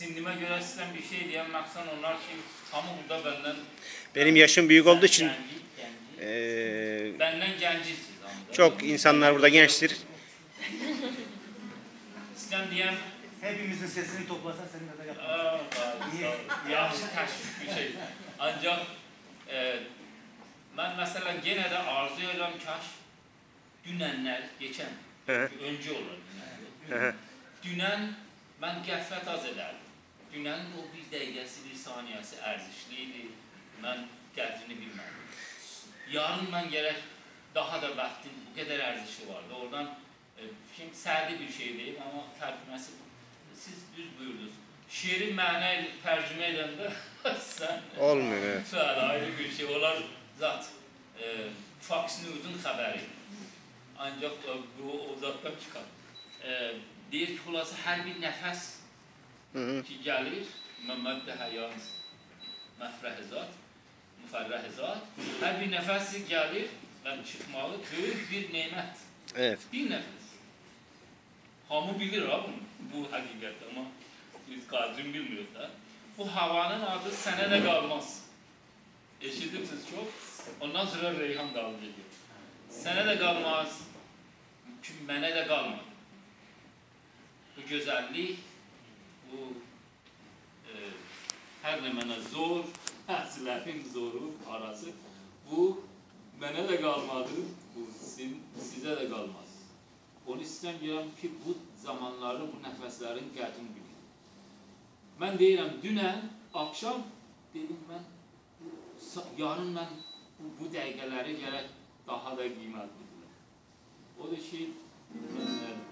Sindime göre sizden bir şey diyen maksan onlar ki tamı burada benden Benim yaşım büyük olduğu için genci, genci. eee, benden genciz anladın çok insanlar burada gençtir. Sizden diyen Hepimizin sesini toplasan seninle de yap. Aa, sağ ol, sağ ol. yaxşı təşvik bir şey. Ancaq e, mən məsələn yenə də arzu edirəm kaş dünənlər, hı. öncə olur. Dünən mən qəflət az edərdim. Dünənin o bir dəqiqəsi, bir saniyəsi ərzişli idi. Mən qədrini bilmədim. Yarın mən gərək daha da vaxtın bu qədər ərzişi vardı. Oradan e, şimdi sərdi bir şey deyim, amma tərcüməsi siz düz buyurdunuz. Şiiri mənə tərcümə edəndə sən evet. Bəli, ayrı bir şey. Onlar zat e, Fox News'un xəbəri. Ancaq e, bu o zatdan çıxar. E, deyir ki, xulası hər bir nəfəs Hı. ki gəlir, Məmməd də həyat, məfrəh zat, müfərrəh zat, hər bir nəfəs gəlir və çıxmalı böyük bir nemət. Evet. Bir nəfəs. Hamı bilir ha bunu, bu həqiqət amma biz qadrin bilmiyoruz da. Bu havanın adı sənə də qalmaz. Eşidirsiniz çox. Ondan sonra Reyhan davam ediyor. Sənə də qalmaz, ki mənə də qalmaz. Bu gözəllik, bu e, hər nə mənə zor, hərsilərin zoru arası, bu mənə də qalmadı, bu sizin, sizə də qalmaz. Onu istəyirəm deyirəm ki, bu zamanları, bu nəfəslərin qədrini bilin. Mən deyirəm, dünən, axşam dedim mən, yarın mən bu, bu dəqiqələri gərək daha da qiymətli biləm. O da ki, mən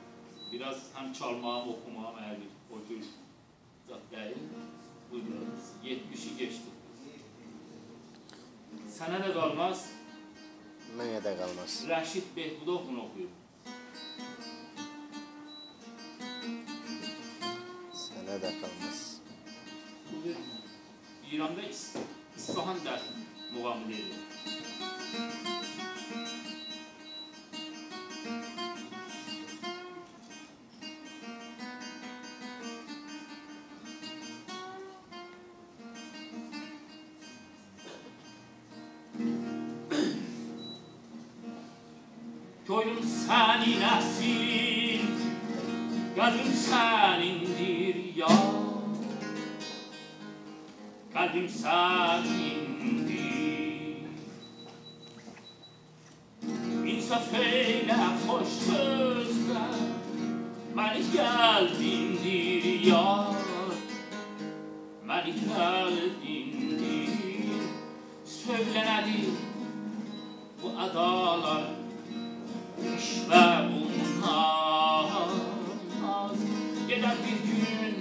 biraz həm çalmağım, oxumağım əgər Sənə də qalmaz, Mənə də qalmaz. Rəşid Behbudov bunu oxuyur. Sənə də qalmaz. İranda İs- İsfahan da muğamı deyilir. Gönlüm senin esin, gönlüm senindir ya. Kalbim senindir. İnsaf eyle hoş sözler, beni geldindir ya. Beni geldindir. Söylenedir bu adalar iş ve bulunmaz Gedər bir gün.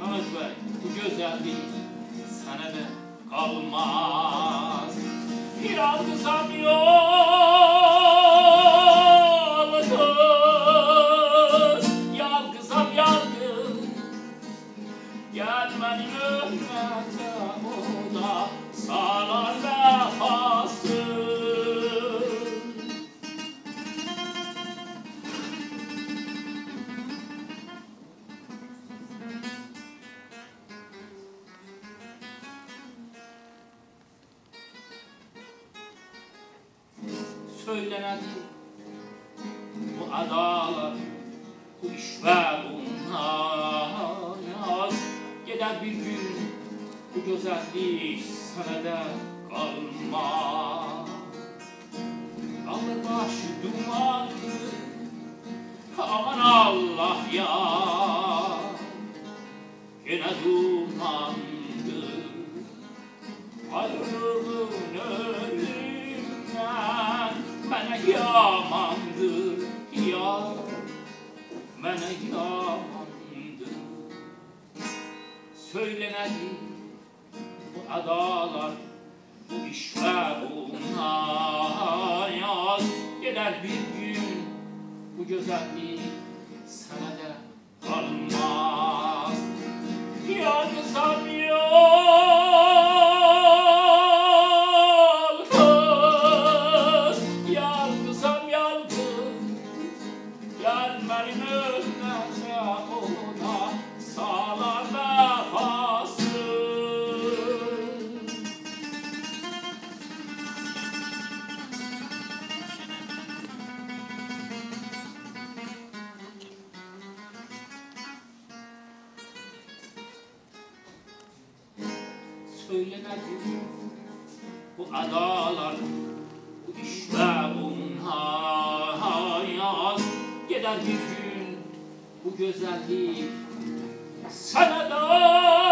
Məhəz bu gözəllik sənə də qalmaz Bir alqı sanıyor söylenedir bu adalar bu iş ve bunlar gider bir gün bu güzellik sana da kalmaz alır başı dumanlı aman Allah ya yamandır yar Mənə yamandır Söylənədi bu ədalar Bu işlər buna yaz Gedər bir gün bu gözəllik söylenedir. Bu adalar, bu işte hayat gider bir gün bu güzellik sana da